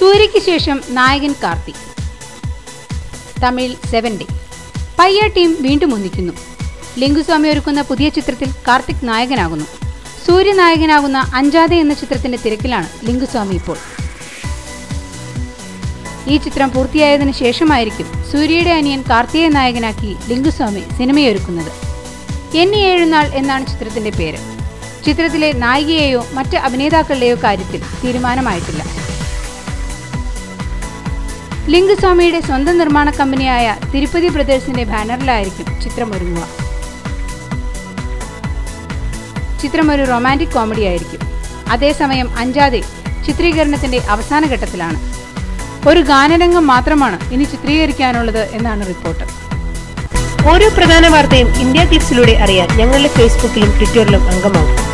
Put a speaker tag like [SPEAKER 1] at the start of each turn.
[SPEAKER 1] സൂര്യയ്ക്ക് ശേഷം നായകൻ Karthik. Tamil seven day Paiyaa team വീണ്ടും ഒന്നിക്കുന്നു. ലിംഗുസ്വാമി ഒരുക്കുന്ന പുതിയ ചിത്രത്തിൽ കാർത്തിക് നായകനാകുന്നു. സൂര്യ നായകനാകുന്ന അഞ്ചാതെ എന്ന ചിത്രത്തിന്റെ തിരക്കിലാണ് ലിംഗുസ്വാമി ഇപ്പോൾ. ഈ ചിത്രം പൂർത്തിയായതിനു ശേഷമായിരിക്കും സൂര്യയുടെ അനിയൻ കാർത്തികയെ നായകനാക്കി ലിംഗുസ്വാമി സിനിമയൊരുക്കുന്നത്. എന്നി ഏഴുനാൾ എന്നാണ് ചിത്രത്തിന്റെ പേര്. ചിത്രത്തിലെ നായികയെയോ മറ്റ് അഭിനേതാക്കളുടെയോ കാര്യത്തിൽ തീരുമാനമായിട്ടില്ല. ലിംഗസ്വാമിയുടെ സ്വന്തം നിർമ്മാണ കമ്പനിയായ തിരുപ്പതി ബ്രദേഴ്സിന്റെ ബാനറിലായിരിക്കും ചിത്രമൊരുങ്ങുക. ചിത്രം ഒരു റൊമാന്റിക് കോമഡി ആയിരിക്കും. അതേസമയം അഞ്ചാതെ ചിത്രീകരണത്തിന്റെ അവസാന ഘട്ടത്തിലാണ്. ഒരു ഗാനരംഗം മാത്രമാണ് ഇനി ചിത്രീകരിക്കാനുള്ളത് എന്നാണ് റിപ്പോർട്ട്.
[SPEAKER 2] ഓരോ പ്രധാന വാർത്തയും ഇന്ത്യ ടിപ്സിലൂടെ അറിയാൻ ഞങ്ങളുടെ ഫേസ്ബുക്കിലും ട്വിറ്ററിലും അംഗമാകും